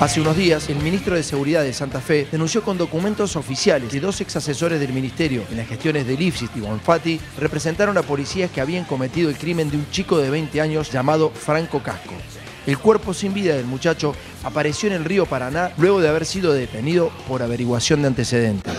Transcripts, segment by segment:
Hace unos días, el ministro de Seguridad de Santa Fe denunció con documentos oficiales que dos ex asesores del ministerio en las gestiones de Lipsit y Bonfatti representaron a policías que habían cometido el crimen de un chico de 20 años llamado Franco Casco. El cuerpo sin vida del muchacho apareció en el río Paraná luego de haber sido detenido por averiguación de antecedentes.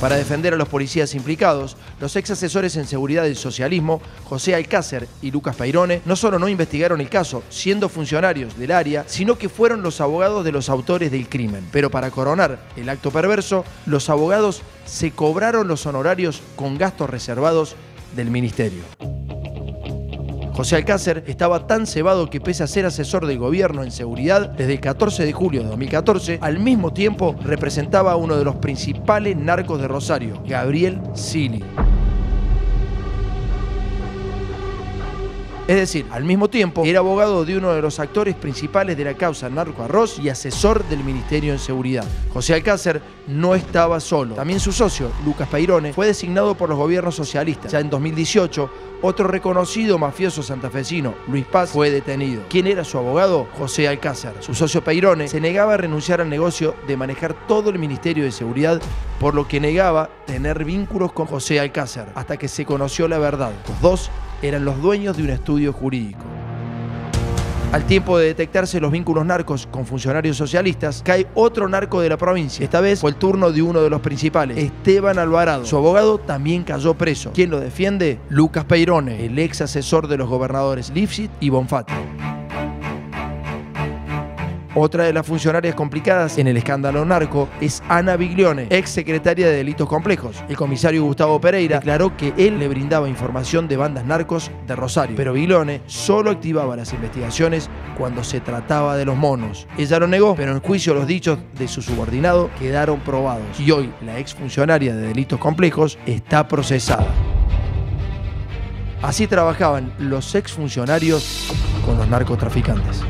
Para defender a los policías implicados, los ex asesores en seguridad del socialismo, José Alcácer y Lucas Peirone, no solo no investigaron el caso, siendo funcionarios del área, sino que fueron los abogados de los autores del crimen. Pero para coronar el acto perverso, los abogados se cobraron los honorarios con gastos reservados del ministerio. José Alcácer estaba tan cebado que pese a ser asesor del gobierno en seguridad desde el 14 de julio de 2014, al mismo tiempo representaba a uno de los principales narcos de Rosario, Gabriel Sili. Es decir, al mismo tiempo era abogado de uno de los actores principales de la causa Narco Arroz y asesor del Ministerio de Seguridad. José Alcácer no estaba solo. También su socio, Lucas Peirone, fue designado por los gobiernos socialistas. Ya en 2018, otro reconocido mafioso santafesino, Luis Paz, fue detenido. ¿Quién era su abogado? José Alcácer. Su socio Peirone se negaba a renunciar al negocio de manejar todo el Ministerio de Seguridad, por lo que negaba tener vínculos con José Alcácer, hasta que se conoció la verdad. Los dos eran los dueños de un estudio jurídico. Al tiempo de detectarse los vínculos narcos con funcionarios socialistas, cae otro narco de la provincia. Esta vez fue el turno de uno de los principales, Esteban Alvarado. Su abogado también cayó preso. ¿Quién lo defiende? Lucas Peirone, el ex asesor de los gobernadores Lipsit y Bonfatti. Otra de las funcionarias complicadas en el escándalo narco es Ana Biglione, ex secretaria de Delitos Complejos. El comisario Gustavo Pereira declaró que él le brindaba información de bandas narcos de Rosario, pero Biglione solo activaba las investigaciones cuando se trataba de los monos. Ella lo negó, pero en juicio los dichos de su subordinado quedaron probados y hoy la ex funcionaria de Delitos Complejos está procesada. Así trabajaban los ex funcionarios con los narcotraficantes.